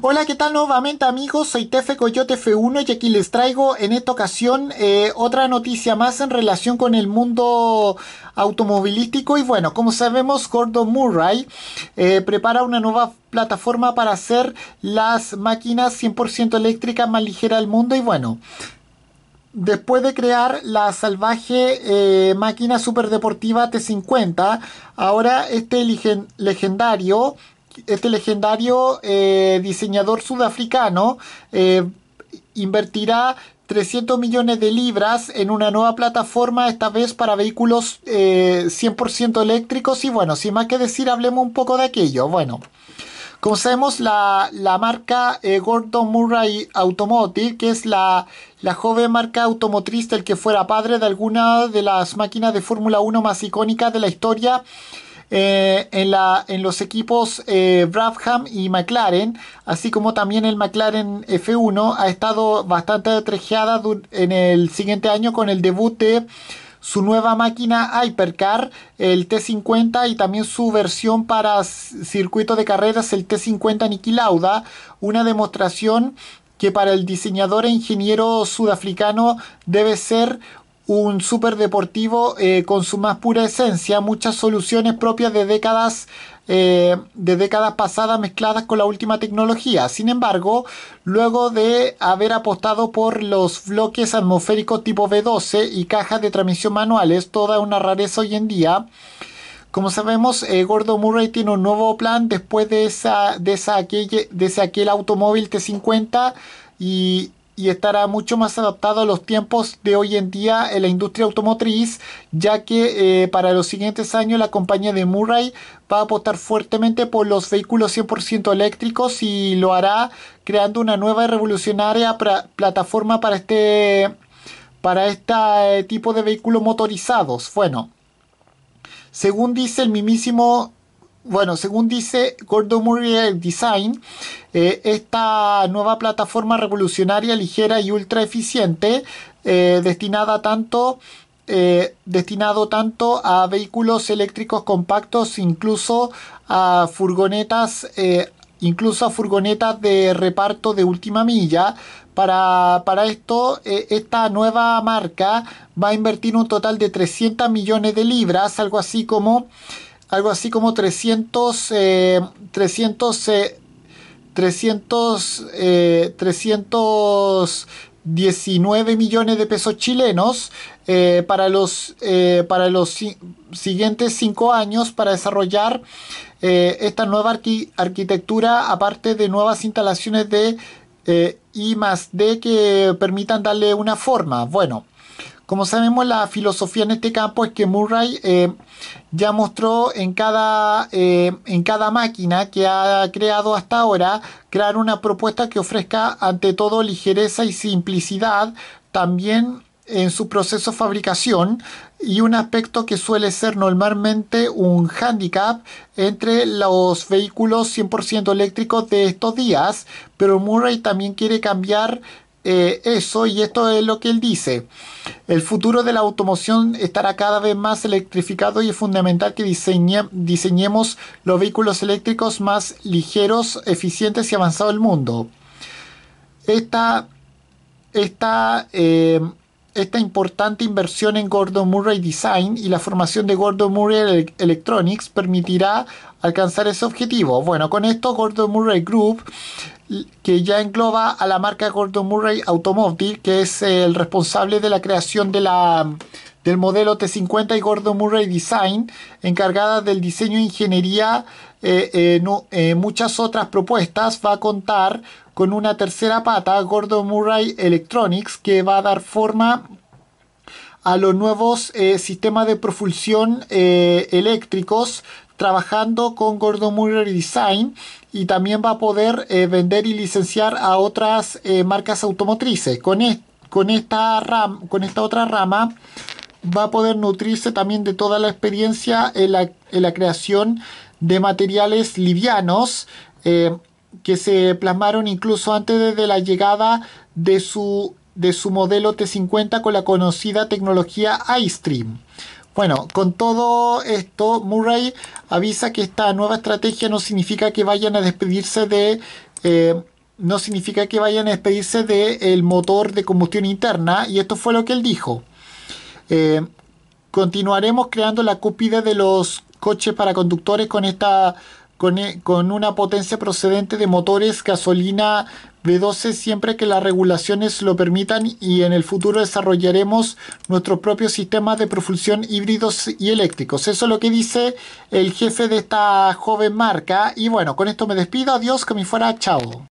Hola, ¿qué tal nuevamente amigos? Soy Tefe Coyote F1 y aquí les traigo en esta ocasión eh, otra noticia más en relación con el mundo automovilístico y bueno, como sabemos Gordon Murray eh, prepara una nueva plataforma para hacer las máquinas 100% eléctricas más ligeras del mundo y bueno, después de crear la salvaje eh, máquina superdeportiva T50, ahora este legendario este legendario eh, diseñador sudafricano eh, invertirá 300 millones de libras en una nueva plataforma, esta vez para vehículos 100% eh, eléctricos. Y bueno, sin más que decir, hablemos un poco de aquello. Bueno, como sabemos, la, marca Gordon Murray Automotive, que es la, la joven marca automotriz del que fuera padre de alguna de las máquinas de Fórmula 1 más icónicas de la historia, eh, en, la, en, los equipos eh, Brabham y McLaren, así como también el McLaren F1, ha estado bastante trejeada en el siguiente año con el debut de su nueva máquina Hypercar, el T50 y también su versión para circuito de carreras, el T50 Niki Lauda, una demostración que para el diseñador e ingeniero sudafricano debe ser un super deportivo eh, con su más pura esencia, muchas soluciones propias de décadas eh, de décadas pasadas mezcladas con la última tecnología. Sin embargo, luego de haber apostado por los bloques atmosféricos tipo V12 y cajas de transmisión manuales, toda una rareza hoy en día, como sabemos, eh, Gordo Murray tiene un nuevo plan después de, esa, de, esa aquel, de ese aquel automóvil T50 y, y estará mucho más adaptado a los tiempos de hoy en día en la industria automotriz, ya que eh, para los siguientes años la compañía de Murray va a apostar fuertemente por los vehículos 100% eléctricos y lo hará creando una nueva y revolucionaria plataforma para este para este tipo de vehículos motorizados. Bueno, según dice el mismísimo bueno, según dice Gordon Murray Design, eh, esta nueva plataforma revolucionaria, ligera y ultra eficiente, eh, destinada tanto eh, destinado tanto a vehículos eléctricos compactos, incluso a furgonetas, incluso a furgonetas de reparto de última milla. Para, para esto, esta nueva marca va a invertir un total de 300 millones de libras, algo así como algo así como 300, 300, 300, 319 millones de pesos chilenos eh, para los, eh, para los siguientes cinco años para desarrollar eh, esta nueva arquitectura aparte de nuevas instalaciones de I más D que permitan darle una forma. Bueno, como sabemos, la filosofía en este campo es que Murray eh, ya mostró en cada, eh, en cada máquina que ha creado hasta ahora crear una propuesta que ofrezca ante todo ligereza y simplicidad, también en su proceso de fabricación y un aspecto que suele ser normalmente un handicap entre los vehículos 100% eléctricos de estos días, pero Murray también quiere cambiar eh, eso y esto es lo que él dice. El futuro de la automoción estará cada vez más electrificado y es fundamental que diseñemos los vehículos eléctricos más ligeros, eficientes y avanzados del mundo. Esta, esta, eh, esta importante inversión en Gordon Murray Design y la formación de Gordon Murray Electronics permitirá alcanzar ese objetivo. Bueno, con esto Gordon Murray Group que ya engloba a la marca Gordon Murray Automotive, que es el responsable de la creación del modelo T50 y Gordon Murray Design, encargada del diseño e ingeniería, eh, eh, eh, muchas otras propuestas, va a contar con una tercera pata, Gordon Murray Electronics, que va a dar forma a los nuevos sistemas de propulsión eléctricos trabajando con Gordon Murray Design y también va a poder eh, vender y licenciar a otras eh, marcas automotrices. Con, con, esta con esta otra rama va a poder nutrirse también de toda la experiencia en la, creación de materiales livianos eh, que se plasmaron incluso antes de la llegada de su, de su modelo T50 con la conocida tecnología iStream. Bueno, con todo esto, Murray avisa que esta nueva estrategia no significa que vayan a despedirse de... Eh, no significa que vayan a despedirse del motor de combustión interna y esto fue lo que él dijo. Eh, continuaremos creando la cúpide de los coches para conductores con esta e, con, una potencia procedente de motores gasolina V12 siempre que las regulaciones lo permitan y en el futuro desarrollaremos nuestros propios sistemas de propulsión híbridos y eléctricos. Eso es lo que dice el jefe de esta joven marca. Y bueno, con esto me despido. Adiós, que me fuera. Chao.